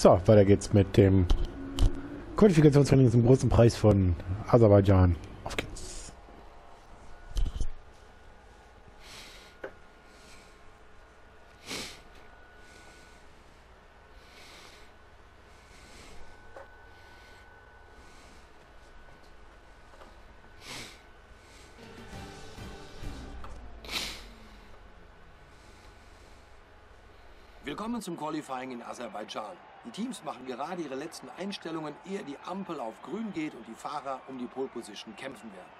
So, weiter geht's mit dem Qualifikationstraining zum großen Preis von Aserbaidschan. Qualifying in Aserbaidschan. Die Teams machen gerade ihre letzten Einstellungen, ehe die Ampel auf grün geht und die Fahrer um die Pole Position kämpfen werden.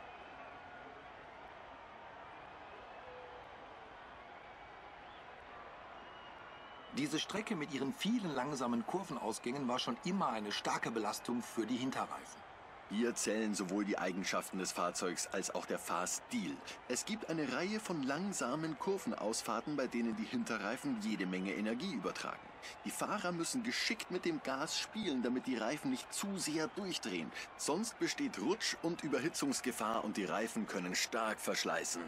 Diese Strecke mit ihren vielen langsamen Kurvenausgängen war schon immer eine starke Belastung für die Hinterreifen. Hier zählen sowohl die Eigenschaften des Fahrzeugs als auch der Fahrstil. Es gibt eine Reihe von langsamen Kurvenausfahrten, bei denen die Hinterreifen jede Menge Energie übertragen. Die Fahrer müssen geschickt mit dem Gas spielen, damit die Reifen nicht zu sehr durchdrehen. Sonst besteht Rutsch- und Überhitzungsgefahr und die Reifen können stark verschleißen.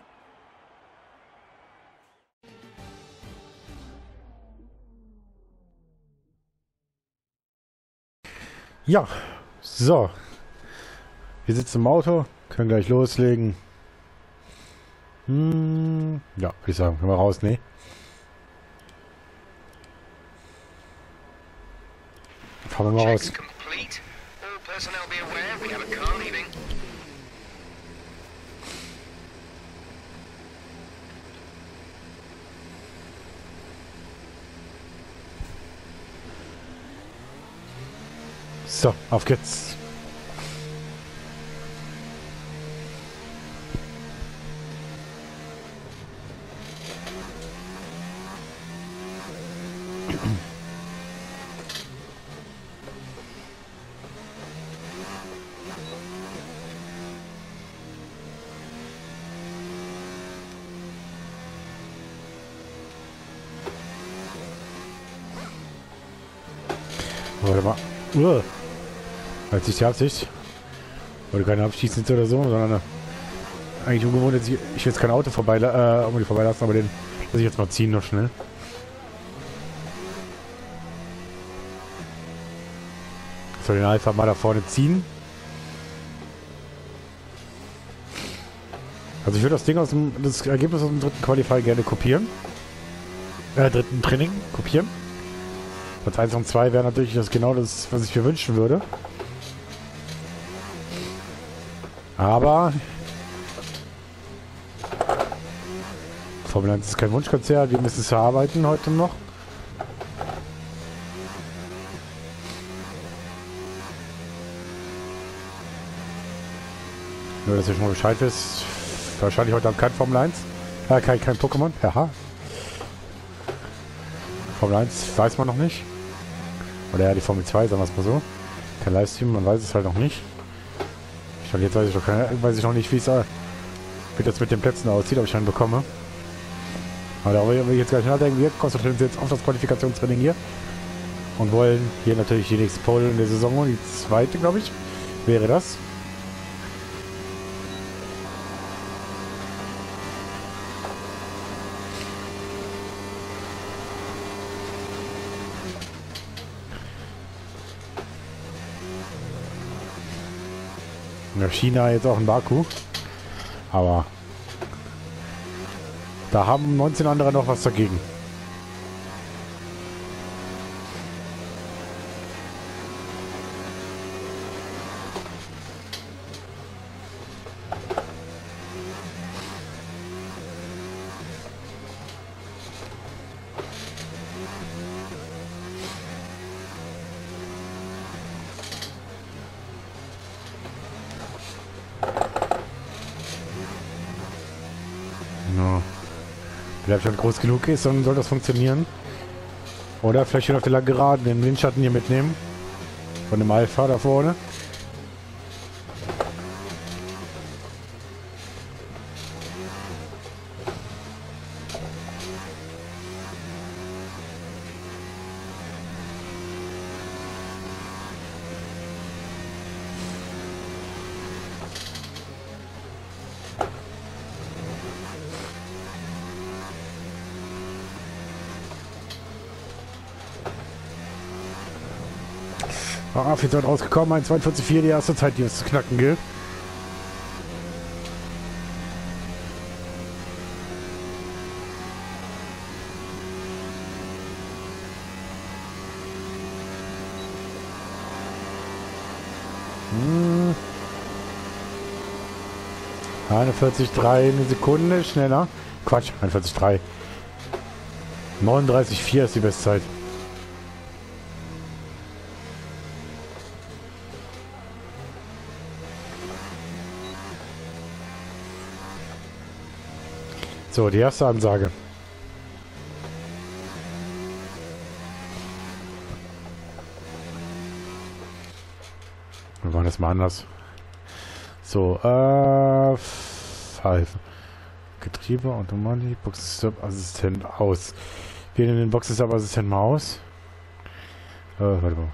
Ja, so. Wir sitzen im Auto, können gleich loslegen. Hm, ja, würde ich sagen. Können wir raus? Nee. Fahren wir mal raus. So, auf geht's. Uah. Als nicht die Absicht. Wollte keine abschießen oder so, sondern äh, eigentlich ungewohnt, dass ich, ich jetzt kein Auto vorbei, äh, um vorbeilassen, aber den lasse ich jetzt mal ziehen noch schnell. Soll den einfach mal da vorne ziehen. Also ich würde das Ding aus dem, das Ergebnis aus dem dritten Qualify gerne kopieren. Äh, dritten Training kopieren. Platz 1 und 2 wäre natürlich das genau das, was ich mir wünschen würde. Aber Formel 1 ist kein Wunschkonzert, wir müssen es verarbeiten heute noch. Nur, dass ihr schon mal Bescheid wisst. Wahrscheinlich heute Abend kein Formel 1. Äh, kein, kein Pokémon. Haha. Formel 1 weiß man noch nicht. Oder ja, die Formel 2, sagen wir es mal so. Kein Livestream, man weiß es halt noch nicht. Stand jetzt weiß ich, doch weiß ich noch nicht, wie es äh, wie das mit den Plätzen aussieht, ob ich einen bekomme. Aber darüber will ich jetzt gleich nachdenken. Wir konzentrieren uns jetzt auf das Qualifikationstraining hier. Und wollen hier natürlich die nächste Pole in der Saison. Die zweite, glaube ich, wäre das. Ja, China jetzt auch in Baku. Aber da haben 19 andere noch was dagegen. Schon groß genug ist, dann soll das funktionieren. Oder vielleicht schon auf der langen Geraden den Windschatten hier mitnehmen. Von dem Alpha da vorne. Zeit rausgekommen. 1,42,4 die erste Zeit, die es zu knacken gilt. Hm. 41,3 eine Sekunde schneller. Quatsch, 41,3. 39,4 ist die Bestzeit. So, die erste Ansage. Wir machen das mal anders. So, äh, Pfeife. Getriebe, Automatik, Boxensystem-Assistent aus. Wir nehmen den Boxensystem-Assistent mal aus. Äh, warte mal.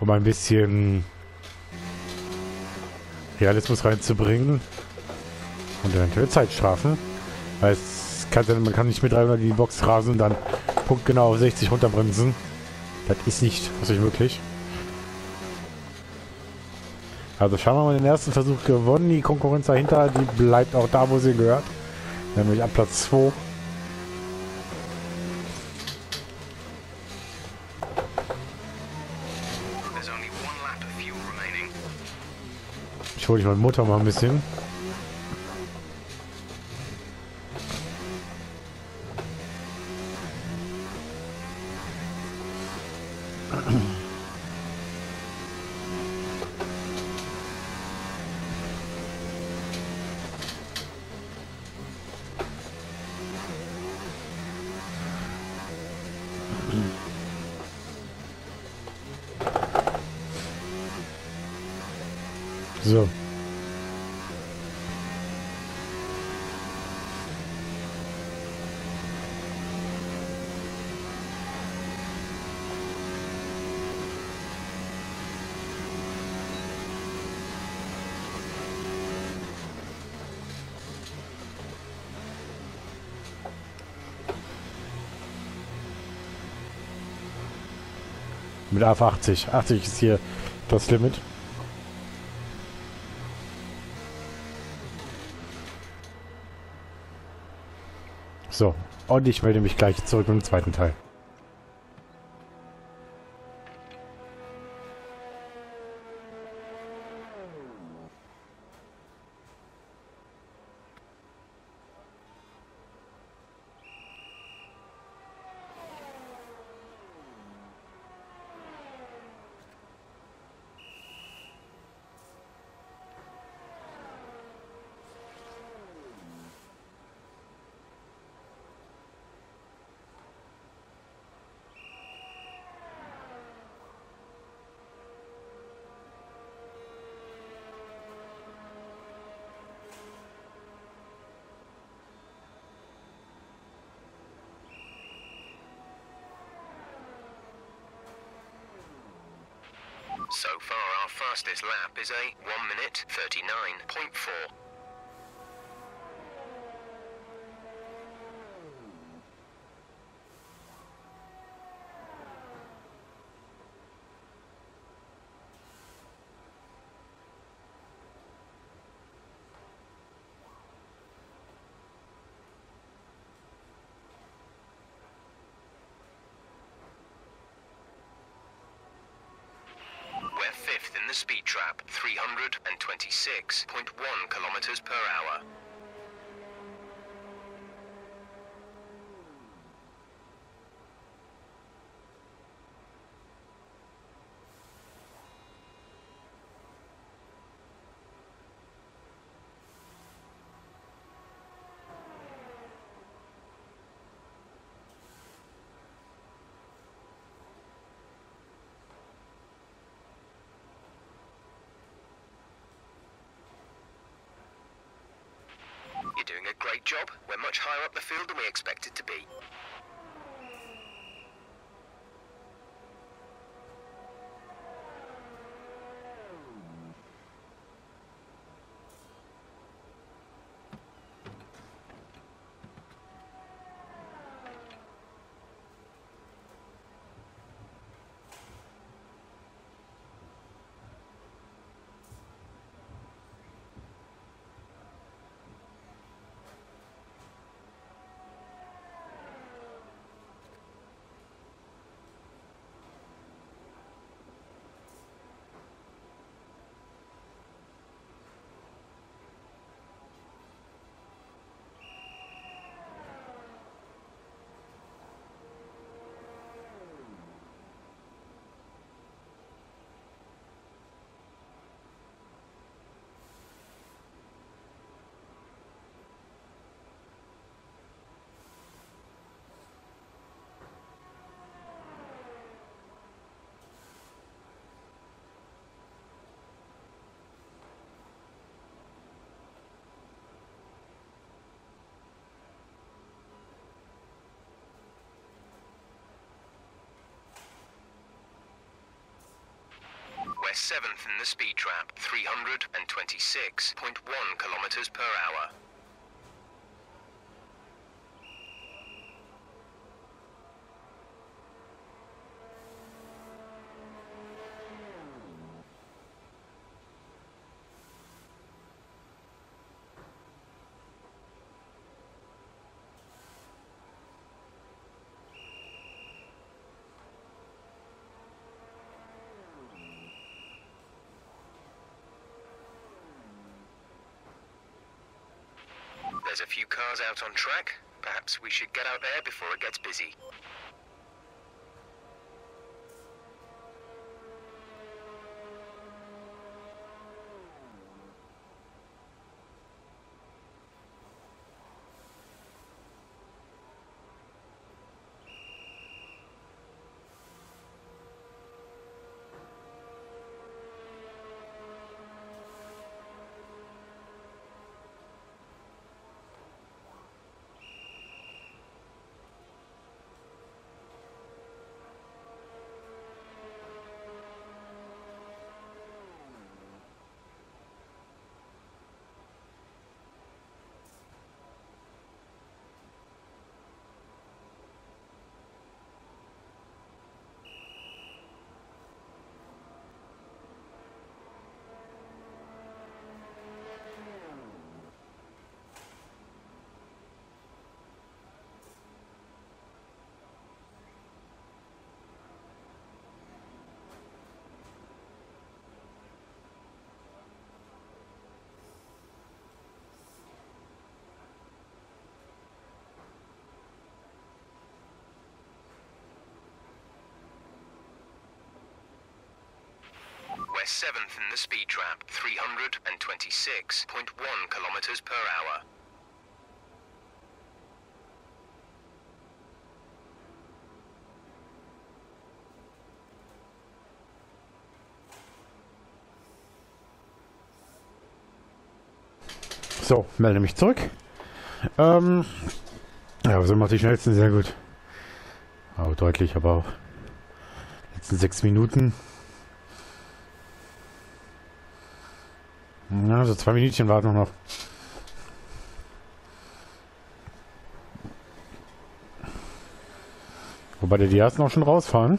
Um ein bisschen Realismus reinzubringen und eventuell Zeitstrafen. Weil kann, man kann nicht mit 300 in die Box rasen und dann punktgenau auf 60 runterbremsen. Das ist nicht, wirklich. Also schauen wir mal den ersten Versuch gewonnen. Die Konkurrenz dahinter, die bleibt auch da, wo sie gehört. Nämlich an Platz 2. Ich hole dich meine Mutter mal ein bisschen. So. Mit auf 80. 80 ist hier das Limit. So, und ich melde mich gleich zurück im zweiten Teil. So far, our fastest lap is a 1 minute 39.4. We're fifth in the speed trap, 326.1 kilometers per hour. Job. We're much higher up the field than we expected to be. Seventh in the speed trap, 326.1 kilometers per hour. There's a few cars out on track. Perhaps we should get out there before it gets busy. Seventh in the speed trap, 326.1 kilometers per hour. So, melde mich zurück. Ähm, ja, so macht die schnellsten sehr gut. Aber deutlich, aber auch. Letzten sechs Minuten. Ja, so zwei Minütchen warten noch. Wobei die ersten auch schon rausfahren.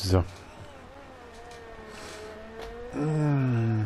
So. Mm.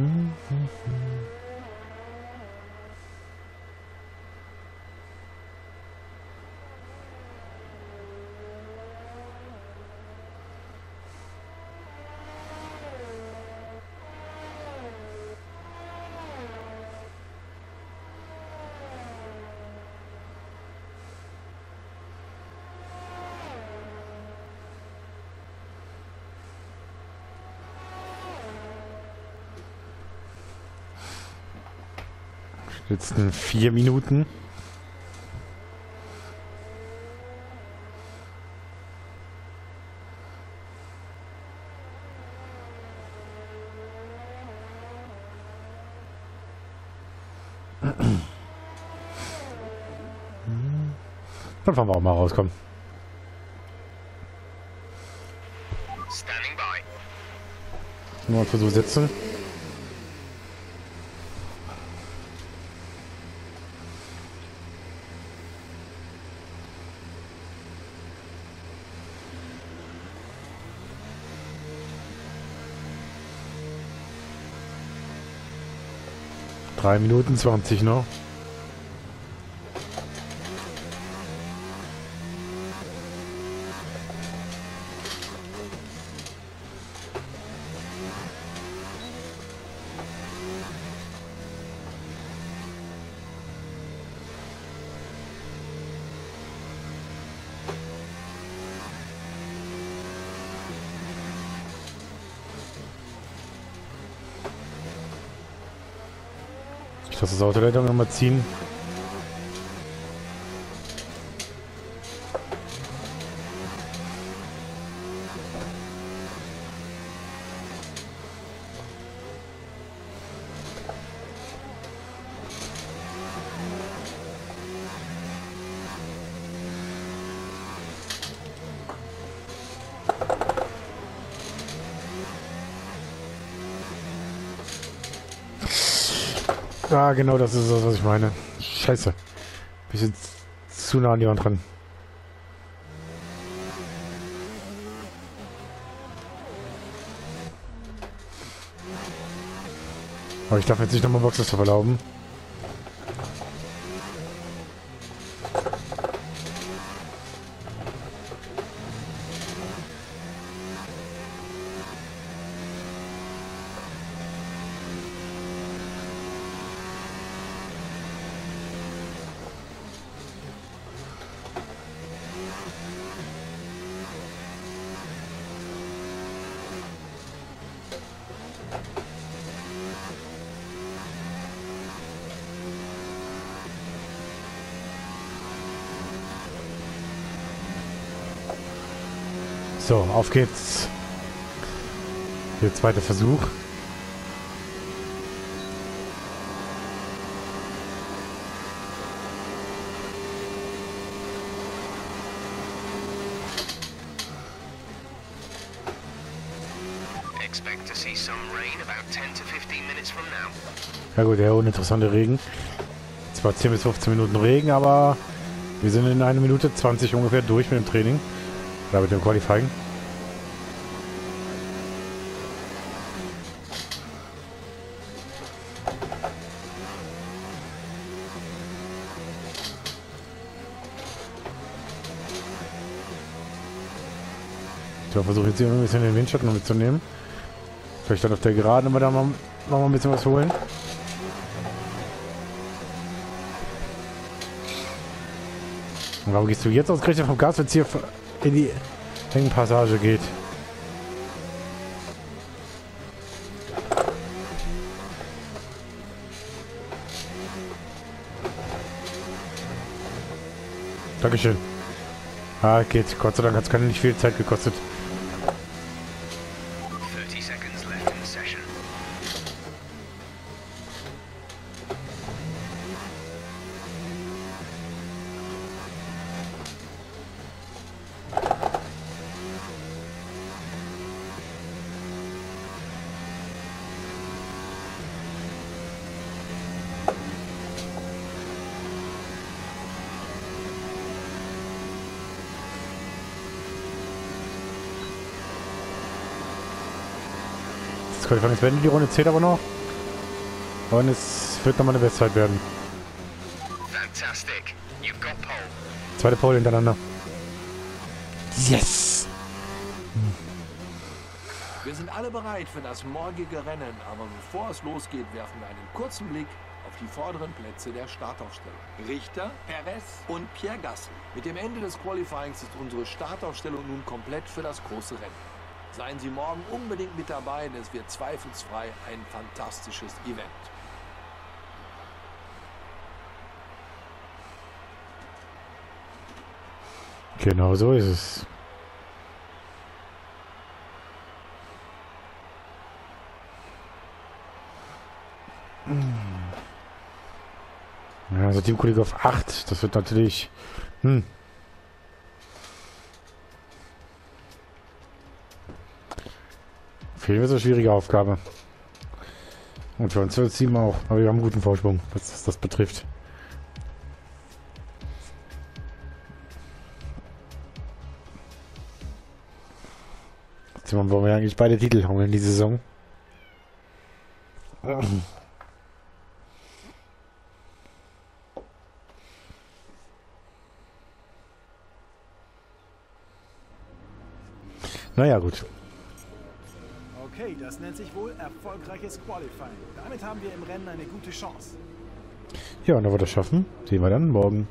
Mm-hmm. Letzten vier Minuten. Dann fahren wir auch mal rauskommen. Standing by. Nur mal Versuch setzen. 3 Minuten 20 noch. Ich lasse das Auto leider noch mal ziehen. Ja, genau, das ist das, was ich meine. Scheiße. Bisschen zu nah an die Wand dran. Aber ich darf jetzt nicht nochmal Boxes erlauben. So, auf geht's. Der zweite Versuch. Expect to see some rain about 10 to 15 minutes from now. Ja gut, der uninteressante Regen. Zwar 10 bis 15 Minuten Regen, aber wir sind in einer Minute 20 ungefähr durch mit dem Training. Oder mit dem Qualifying. Ich versuche jetzt hier ein bisschen den Windschatten mitzunehmen. Vielleicht dann auf der Geraden aber da mal, mal ein bisschen was holen. Und warum gehst du jetzt ausgerechnet vom Gas, wenn es hier in die Hängenpassage geht? Dankeschön. Ah, geht. Gott sei Dank hat es keine nicht viel Zeit gekostet. Das Qualifying ist beendet, die Runde zählt aber noch. Und es wird nochmal eine Bestzeit werden. Fantastic. You've got pole. Zweite Pole hintereinander. Yes! Wir sind alle bereit für das morgige Rennen, aber bevor es losgeht, werfen wir einen kurzen Blick auf die vorderen Plätze der Startaufstellung. Richter, Perez und Pierre Gasly. Mit dem Ende des Qualifyings ist unsere Startaufstellung nun komplett für das große Rennen. Seien Sie morgen unbedingt mit dabei, denn es wird zweifelsfrei ein fantastisches Event. Genau so ist es. Ja, also Teamkollege auf 8. Das wird natürlich... Hm. Für ihn wird es eine schwierige Aufgabe. Und für uns wird es auch. Aber wir haben einen guten Vorsprung, was das betrifft. Simon, wollen wir eigentlich beide Titel holen die Saison? naja, gut. Das nennt sich wohl erfolgreiches Qualifying. Damit haben wir im Rennen eine gute Chance. Ja, und ob wir das schaffen, sehen wir dann morgen.